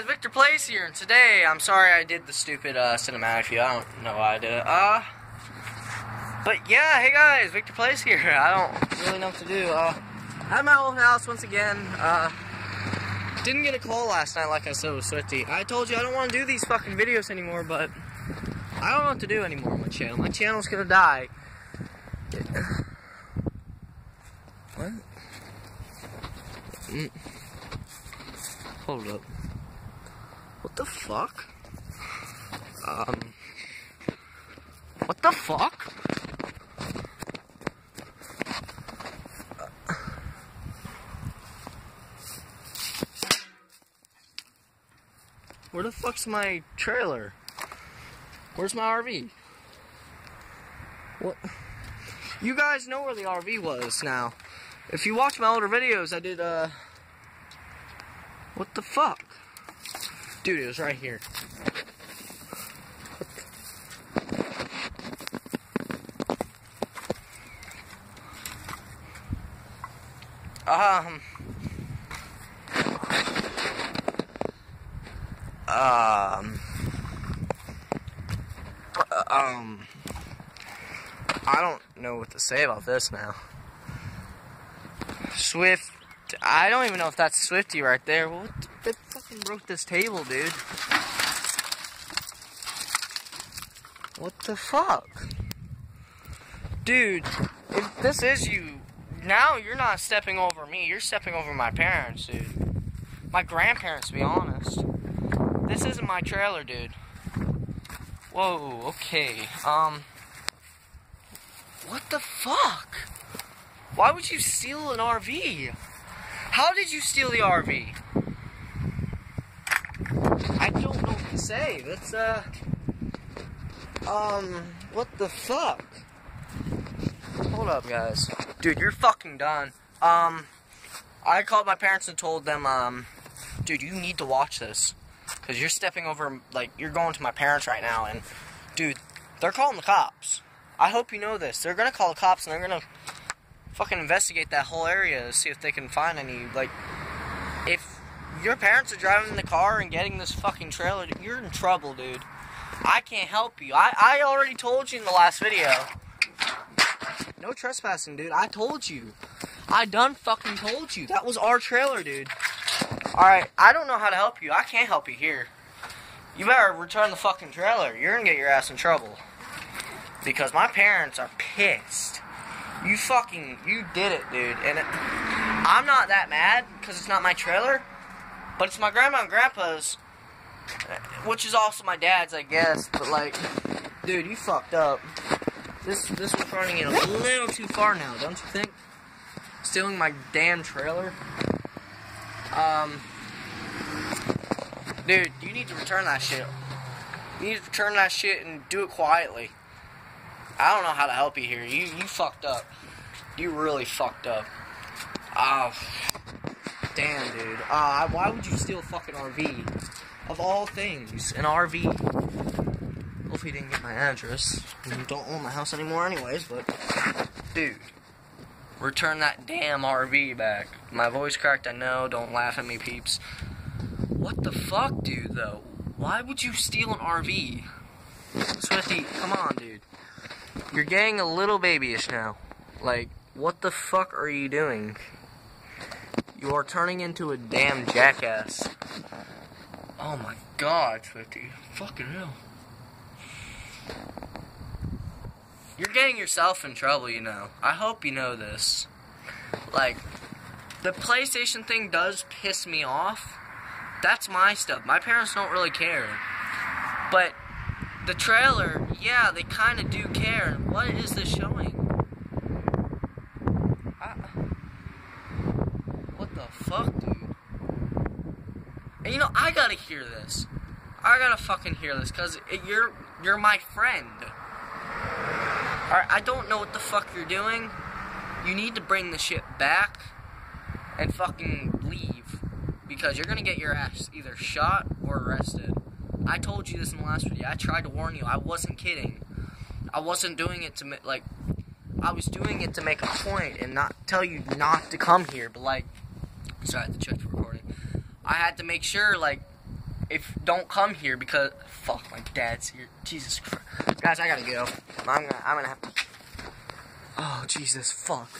guys, Victor Place here, and today, I'm sorry I did the stupid uh, cinematic view. I don't know why I did it. Uh, but yeah, hey guys, Victor Place here. I don't really know what to do. Uh, at my old house once again. Uh, didn't get a call last night like I said with Swifty. I told you I don't want to do these fucking videos anymore, but I don't know what to do anymore on my channel. My channel's gonna die. What? Mm. Hold up. What the fuck? Um. What the fuck? Where the fuck's my trailer? Where's my RV? What? You guys know where the RV was now. If you watch my older videos, I did, uh... What the fuck? Dude, it was right here. Um... Um... Um... I don't know what to say about this now. Swift. I don't even know if that's Swifty right there. What fucking broke this table, dude? What the fuck? Dude, if this is you, now you're not stepping over me. You're stepping over my parents, dude. My grandparents, to be honest. This isn't my trailer, dude. Whoa, okay. Um, what the fuck? Why would you steal an RV? How did you steal the RV? I don't know what to say. That's, uh... Um, what the fuck? Hold up, guys. Dude, you're fucking done. Um, I called my parents and told them, um, dude, you need to watch this. Because you're stepping over, like, you're going to my parents right now, and, dude, they're calling the cops. I hope you know this. They're gonna call the cops, and they're gonna fucking investigate that whole area to see if they can find any, like, your parents are driving the car and getting this fucking trailer, you're in trouble, dude. I can't help you. I, I already told you in the last video. No trespassing, dude. I told you. I done fucking told you. That was our trailer, dude. Alright, I don't know how to help you. I can't help you here. You better return the fucking trailer. You're gonna get your ass in trouble. Because my parents are pissed. You fucking, you did it, dude. And it, I'm not that mad because it's not my trailer, but it's my grandma and grandpa's, which is also my dad's, I guess. But like, dude, you fucked up. This this was running it a little too far now, don't you think? Stealing my damn trailer. Um, dude, you need to return that shit. You need to return that shit and do it quietly. I don't know how to help you here. You you fucked up. You really fucked up. Ah, oh, damn, dude. Uh, why would you steal a fucking RV? Of all things, an RV. Hopefully, you didn't get my address. You don't own the house anymore, anyways. But, dude, return that damn RV back. My voice cracked. I know. Don't laugh at me, peeps. What the fuck, dude? Though, why would you steal an RV? Swifty, come on, dude. You're getting a little babyish now. Like, what the fuck are you doing? You are turning into a damn jackass. Oh my god, Swifty. Fucking hell. You're getting yourself in trouble, you know. I hope you know this. Like, the PlayStation thing does piss me off. That's my stuff. My parents don't really care. But the trailer, yeah, they kind of do care. What is this showing? I, what the fuck, dude? And you know, I gotta hear this. I gotta fucking hear this, cause it, you're you're my friend. Alright, I don't know what the fuck you're doing. You need to bring the shit back and fucking leave, because you're gonna get your ass either shot or arrested. I told you this in the last video. I tried to warn you. I wasn't kidding. I wasn't doing it to like. I was doing it to make a point and not tell you not to come here. But like, sorry, to check the recording. I had to make sure like if don't come here because fuck my dad's here. Jesus Christ, guys, I gotta go. I'm gonna I'm gonna have to. Oh Jesus, fuck.